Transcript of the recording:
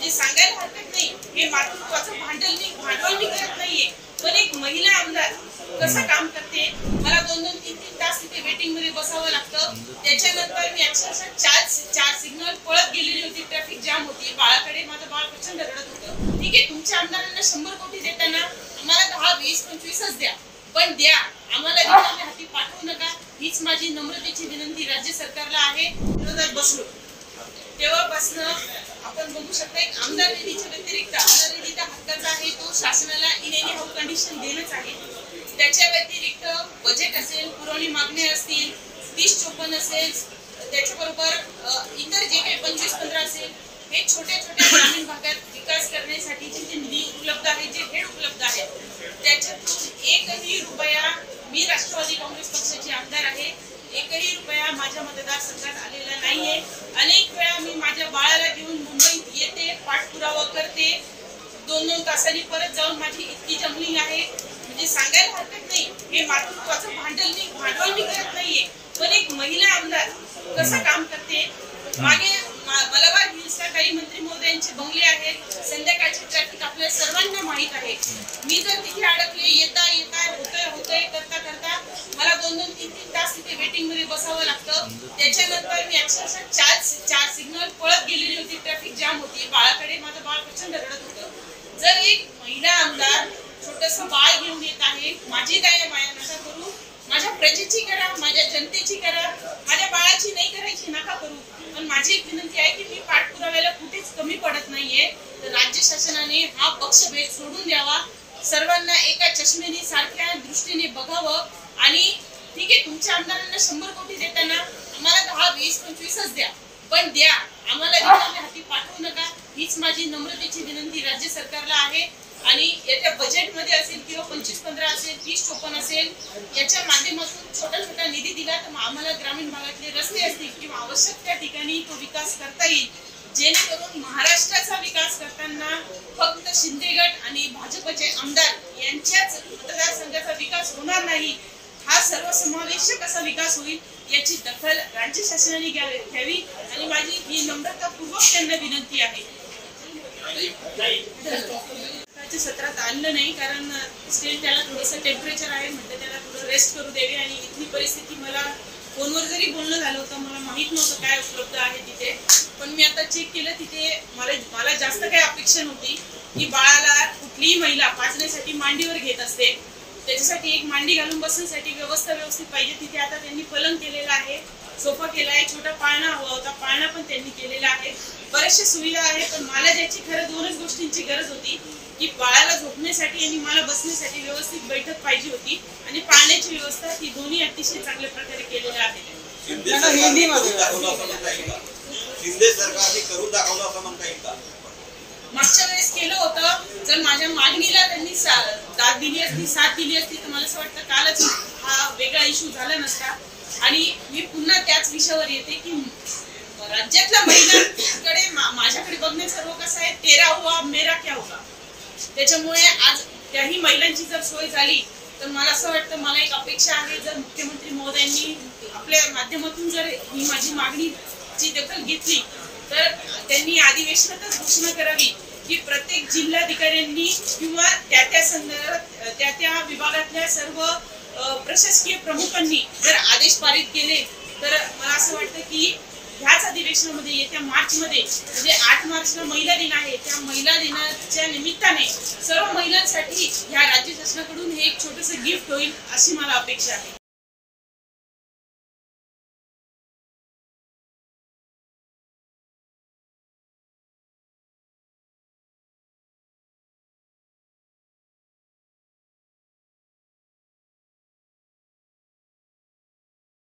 म्हणजे सांगायला हरकत नाही हे मातृत्वाचं भांडवल मी भांडवल मी करत नाहीये. पण एक महिला आमदार कसं काम करते मला दोन दोन तीन तीन तास तिथे वेटिंगमध्ये बसावं लागतं. त्याच्यानंतर मी अक्षरशः चार चार सिग्नल पळत गेलेली होती ट्रॅफिक जाम होती. बाळाकडे माझं बाळ प्रचंड रडत होतं. ठीक आहे तुमच्या आमदारांना शंभर कोटी देताना आम्हाला दहा वीस पंचवीसच द्या. पण द्या. आम्हाला रिकाम्या हाती पाठवू नका. हीच माझी नम्रतेची विनंती राज्य सरकारला आहे. बसलो. तेव्हापासनं आपण बघू शकता एक आमदार निधीच्या व्यतिरिक्त आमदार निधीचा हक्काचा आहे तो शासनाला इन एनी हाऊ कंडिशन देणंच आहे. त्याच्या व्यतिरिक्त बजेट असेल पुरवणी मागण्या असतील तीस चोपन्न असेल त्याच्याबरोबर इतर जे काही पंचवीस पंधरा असेल हे छोट्या छोट्या ग्रामीण भागात विकास करण्यासाठीचे जे निधी उपलब्ध आहे जे हेड उपलब्ध आहे त्याच्यातून एकही रुपया मी राष्ट्रवादी काँग्रेस पक्षाची आमदार आहे एकही रुपया माझ्या मतदारसंघात आलेला नाहीये. अनेक वेळा मी घेऊन मुंबईत येते पाठपुरावा करते. दोन दोन तासांनी परत जाऊन माझी इतकी जमलिंग आहे. म्हणजे सांगायला हरकत नाही. हे मातृत्वाचं भांडवल मी भांडवल मी करत नाहीये. पण एक महिला आमदार कसं काम करते? मागे मलबार हिल्सला काही मंत्री महोदयांचे बंगले आहेत. संध्याकाळचे ट्रॅफिक आपल्या सर्वांना माहीत आहे. मी जर तिथे अडकले येता येता होतंय होतंय करता करता मला दोन दोन तीन तीन तास तिथे वेटिंगमध्ये बसावं लागतं. त्याच्यानंतर मी अक्षरशः चार चार सिग्नल पळत गेलेली होती. ट्रॅफिक जाम होती. बाळाकडे माझं बाळ प्रचंड रडत होतं. जर एक महिला आमदार छोटस बाळ घेऊन येत आहे माझी दया माया नका करू माझ्या प्रजेची करा माझ्या जनतेची करा माझ्या बाळाची नाही करायची नका करू. पण माझी एक विनंती आहे की मी पाठपुराव्याला कुठेच कमी पडत नाहीये. तर राज्य शासनाने हा पक्षभेद सोडून द्यावा. सर्वांना एका चष्मेने सारख्या दृष्टीने बघावं. आणि ठीक आहे तुमच्या आमदारांना शंभर कोटी देताना आम्हाला दहा वीस पंचवीसच द्या. पण द्या. आम्हाला रिकाम्या हाती पाठवू नका. हीच माझी नम्रतेची विनंती राज्य सरकारला आहे. आणि येत्या बजेटमध्ये असेल किंवा पंचवीस पंधरा असेल तीस चोपन्न असेल याच्या माध्यमातून छोटा छोटा निधी दिला तर आम्हाला ग्रामीण भागातले रस्ते असतील किंवा आवश्यक त्या ठिकाणी तो विकास करता येईल. जेणेकरून महाराष्ट्राचा विकास करताना फक्त शिंदेगड आणि भाजपचे आमदार यांच्याच मतदारसंघाचा विकास होणार नाही. हा सर्वसमावेशक असा विकास होईल याची दखल राज्य शासनाने घ्यावी आणि माझी ही नम्रतापूर्वक त्यांना विनंती आहे. सत्रात आणलं नाही कारण स्टील त्याला थोडंसं टेम्परेचर आहे म्हणजे त्याला थोडं रेस्ट करू द्यावी आणि इथली परिस्थिती मला फोनवर जरी बोलणं झालं होतं मला माहीत नव्हतं काय उपलब्ध आहे तिथे. पण मी आता चेक केलं तिथे मला मला जास्त काही अपेक्षा नव्हती की बाळाला कुठलीही महिला पाचण्यासाठी मांडीवर घेत असते. त्याच्यासाठी एक मांडी घालून बसण्यासाठी व्यवस्था व्यवस्थित पाहिजे. तिथे आता त्यांनी पलंग केलेला आहे. सोफा केला आहे. छोटा पाळणा हवा होता. पाळणा पण त्यांनी केलेला आहे. बऱ्याचशा सुविधा आहे पण मला ज्याची खरं दोनच गोष्टींची गरज होती की बाळाला झोपण्यासाठी आणि मला बसण्यासाठी व्यवस्थित बैठक पाहिजे होती आणि पाळण्याची व्यवस्था ती दोन्ही अतिशय चांगल्या प्रकारे केलेल्या शिंदे सरकारने करून दाखवलं असं म्हणता येईल का? का? मागच्या वेळेस केलं होतं. जर माझ्या मागणीला त्यांनी दाद दिली असती साथ दिली असती तर मला असं वाटतं कालच हा वेगळा इश्यू झाला नसता. आणि मी पुन्हा त्याच विषयावर येते की राज्यातल्या महिलांकडे माझ्याकडे बघणे सर्व कसं आहे तेरा हुआ मेरा क्या होगा त्याच्यामुळे आज त्याही महिलांची जर सोय झाली तर मला असं वाटतं मला एक अपेक्षा आहे जर मुख्यमंत्री महोदयांनी आपल्या माध्यमातून जर ही माझी मागणीची दखल घेतली तर त्यांनी अधिवेशनातच घोषणा करावी. की प्रत्येक जिल्हाधिकाऱ्यांनी किंवा त्या त्या संदर्भात त्या त्या विभागातल्या सर्व प्रशासकीय प्रमुखांनी जर आदेश पारित केले तर मला असं वाटतं की ह्याच अधिवेशनामध्ये येत्या मार्च मध्ये म्हणजे आठ मार्चला महिला दिन आहे त्या महिला दिनाच्या निमित्ताने सर्व महिलांसाठी ह्या राज्य शासनाकडून हे एक छोटस गिफ्ट होईल अशी मला अपेक्षा आहे.